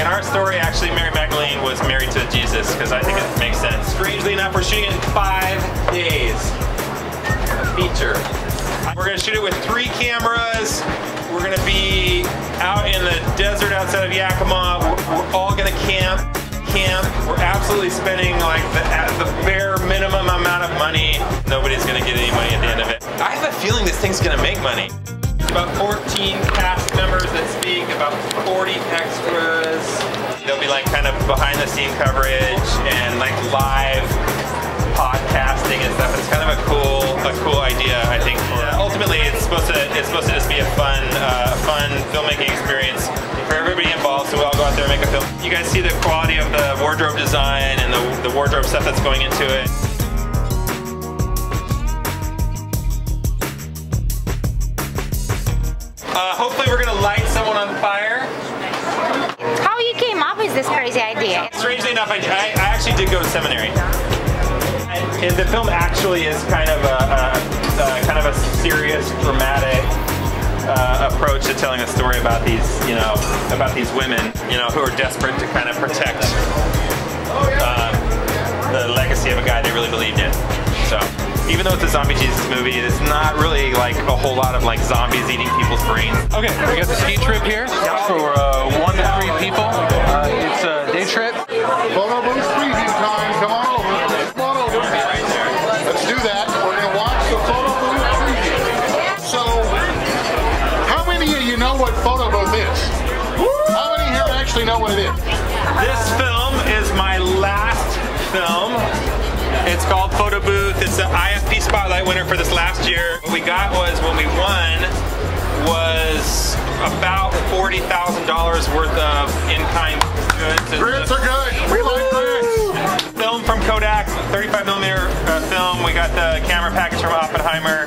In our story, actually, Mary Magdalene was married to Jesus because I think it makes sense. Strangely enough, we're shooting in five days. A feature. We're gonna shoot it with three cameras. We're gonna be out in the desert outside of Yakima. We're, all gonna camp. Camp. We're absolutely spending like the, the bare minimum amount of money. Nobody's gonna get any money at the end of it. I have a feeling this thing's gonna make money. About 14 cast members that speak, about 40 extras. There'll be like kind of behind the scene coverage and like live podcasting and stuff. It's kind of a cool, a cool idea, I think. Uh, ultimately, it's supposed to, it's supposed to just be a fun, uh, fun filmmaking experience for everybody involved. So we all go out there and make a film. You guys see the quality of the wardrobe design and the, the wardrobe stuff that's going into it. This crazy idea? Strangely enough, I, I, actually did go to seminary. And the film actually is kind of a, a, a kind of a serious, dramatic uh, approach to telling a story about these, you know, about these women, you know, who are desperate to kind of protect um, the legacy of a guy they really believed in. So, even though it's a zombie Jesus movie, it's not really like a whole lot of like zombies eating people's brains. Okay, we got the ski trip here for uh, one to three people. Uh, it's a day trip. Photo booth preview time. Come on over. Come on over. Let's do that. We're going to watch the photo booth preview. So, how many of you know what photo booth is? How many here actually know what it is? This film is my last film. Spotlight winner for this last year. What we got was when we won was about $40,000 worth of in-kind goods. and- Grits are good. We like grits. film from Kodak, 35 millimeter uh, film. We got the camera package from Oppenheimer.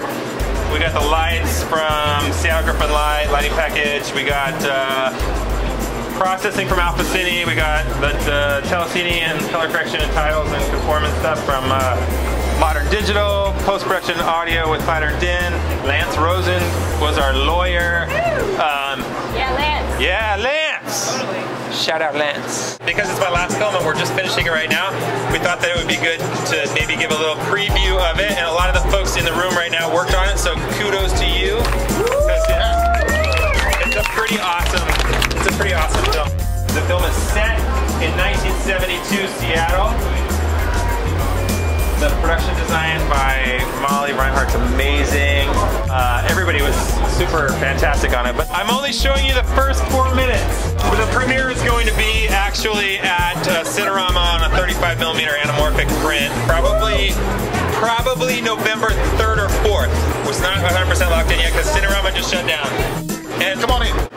We got the lights from Seattle Griffin Light lighting package. We got uh, processing from Alpha Cine. We got the, the telecine and color correction and titles and conformance stuff from uh, Modern Digital. Post production audio with Fighter Din. Lance Rosen was our lawyer. Um, Yeah, Lance. yeah, Lance! Shout out Lance. Because it's my last film and we're just finishing it right now, we thought that it would be good to maybe give a little preview of it. And a lot of the folks in the room right now worked on it, so kudos to you. it- It's a pretty awesome, it's a pretty awesome film. The film is set in 1972 Seattle. By Molly Reinhardt's amazing. Uh, everybody was super fantastic on it, but I'm only showing you the first four minutes. The premiere is going to be actually at uh, Cinerama on a 35 millimeter anamorphic print, probably probably November 3rd or 4th. Was not 100% locked in yet because Cinerama just shut down. And Come on in.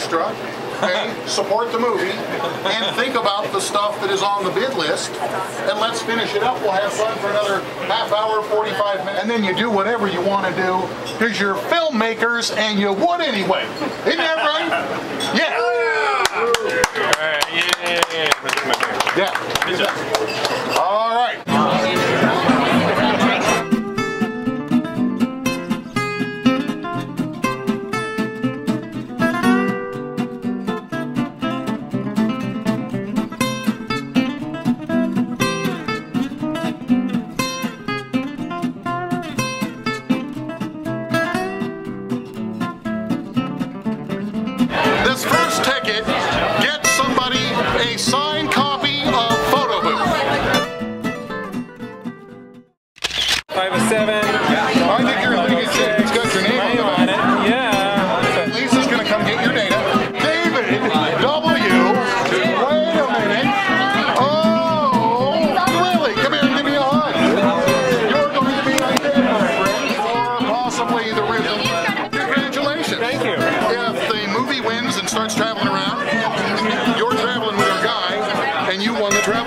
Extra, okay, support the movie, and think about the stuff that is on the bid list, and let's finish it up. We'll have fun for another half hour, 45 minutes, and then you do whatever you want to do, because you're filmmakers and you would anyway. Isn't that right? Yeah. Yeah. Yeah. All right.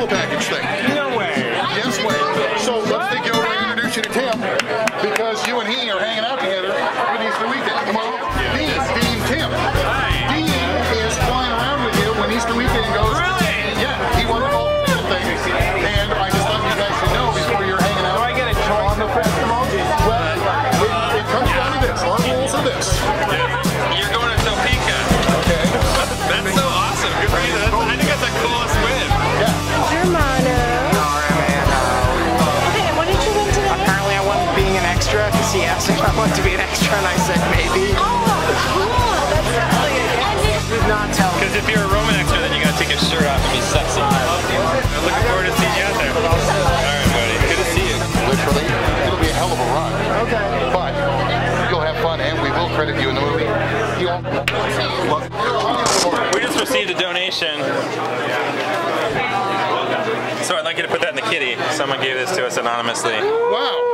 package thing. And I said maybe. Oh, cool. That's definitely a Did not tell me. Because if you're a Roman extra, then you gotta take your shirt off and be sexy. Looking forward to seeing you out there. All right, buddy. Good to see you. Literally, it'll be a hell of a run. Okay. But you'll have fun, and we will credit you in the movie. We just received a donation. So I'd like you to put that in the kitty. Someone gave this to us anonymously. Wow.